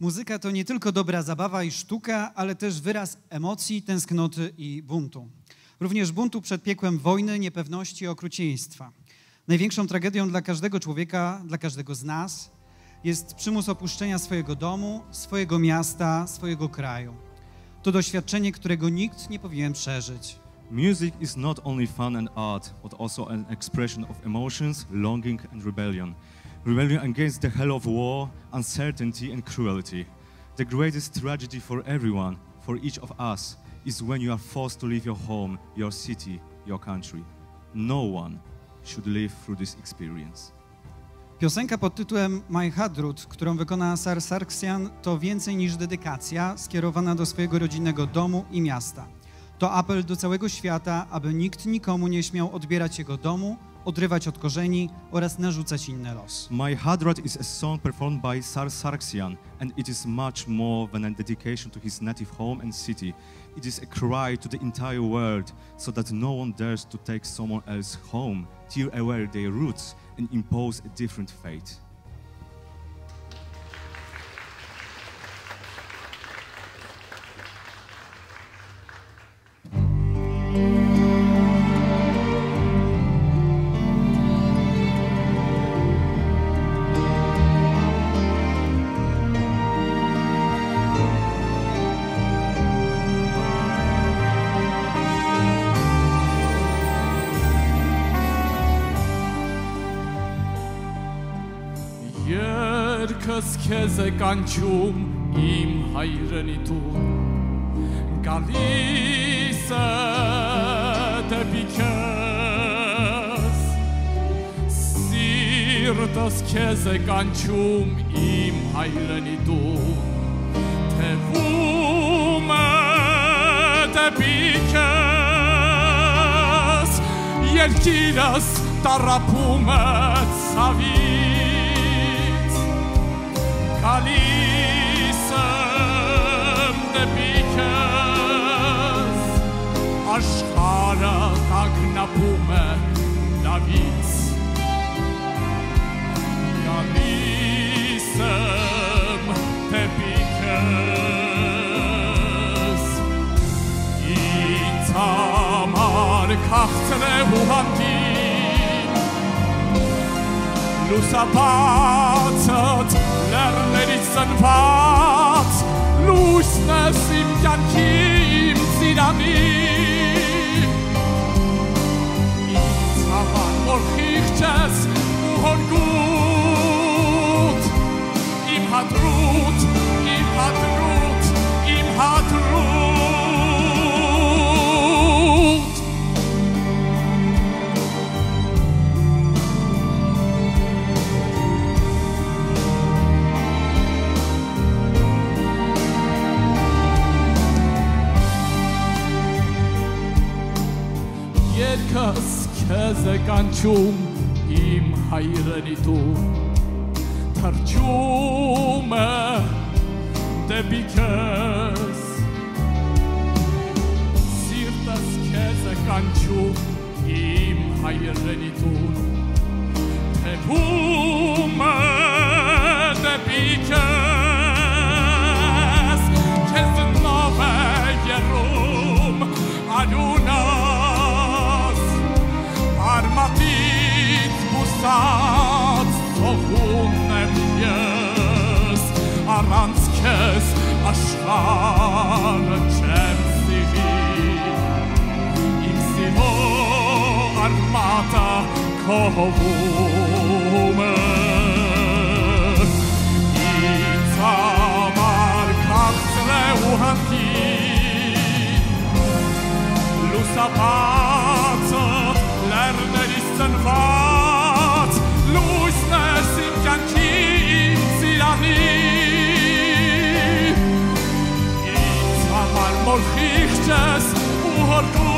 Muzyka to nie tylko dobra zabawa i sztuka, ale też wyraz emocji, tęsknoty i buntu. Również buntu przed piekłem wojny, niepewności i okrucieństwa. Największą tragedią dla każdego człowieka, dla każdego z nas jest przymus opuszczenia swojego domu, swojego miasta, swojego kraju. To doświadczenie, którego nikt nie powinien przeżyć. Music is not only fun and art, but also an expression of emotions, longing, and rebellion. Rebellion against the hell of war, uncertainty, and cruelty. The greatest tragedy for everyone, for each of us, is when you are forced to leave your home, your city, your country. No one should live through this experience. Piosenka pod tytułem My Hadrut, którą wykona Sar Sarksian, to więcej niż dedykacja skierowana do swojego rodzinnego domu i miasta. To apel do całego świata, aby nikt nikomu nie śmiał odbierać jego domu, odrywać od korzeni oraz narzucać inne los. My Hadrat is a song performed by Sar Sarksian, and it is much more than a dedication to his native home and city. It is a cry to the entire world so that no one dares to take someone else home, tear away their roots, and impose a different fate. Երկս քեզ է կանչում իմ հայրենի տուն Գալիս է դեպի քեզ Սիրտս քեզ է կանչում իմ հայրենի տուն Թվում է դեպի քեզ Երկիրս տարապում է ցավից acume la viți. Ca visăm pe picăs, Ița mare cahtele uhantin, Nu s-a pațăt, Երկս քեզ է կանչում իմ հայրենի տուն Թրջում է դեպի քեզ Սիրտս քեզ է կանչում իմ հայրենի տուն ասած սողում եմ ես առանց քեզ աշխարհը չեմ սիրի իմ սիրո արմատը քոհում է ինձ համար քաղցր ու հանքին լուսապացը լեռներից ծնված Amor, ich das, Uhr, du